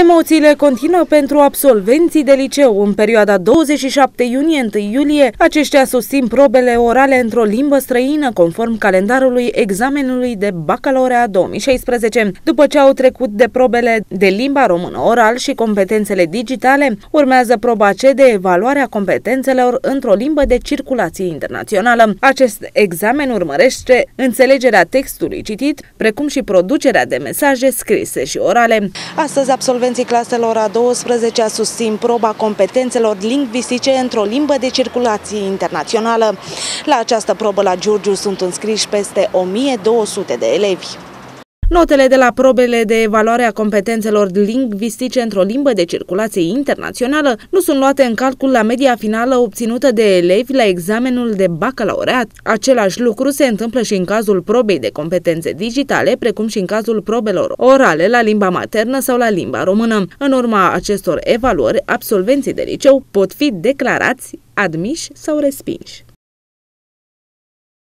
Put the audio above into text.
Emoțiile continuă pentru absolvenții de liceu. În perioada 27 iunie-1 iulie, aceștia susțin probele orale într-o limbă străină, conform calendarului examenului de bacalaureat 2016. După ce au trecut de probele de limba română oral și competențele digitale, urmează proba C de evaluare a competențelor într-o limbă de circulație internațională. Acest examen urmărește înțelegerea textului citit, precum și producerea de mesaje scrise și orale. Astăzi, absolvenții absolvenții claselor a 12 susțin proba competențelor lingvistice într-o limbă de circulație internațională. La această probă la Giurgiu sunt înscriși peste 1200 de elevi. Notele de la probele de evaluare a competențelor lingvistice într-o limbă de circulație internațională nu sunt luate în calcul la media finală obținută de elevi la examenul de bacalaureat. Același lucru se întâmplă și în cazul probei de competențe digitale, precum și în cazul probelor orale la limba maternă sau la limba română. În urma acestor evaluări, absolvenții de liceu pot fi declarați admiși sau respinși.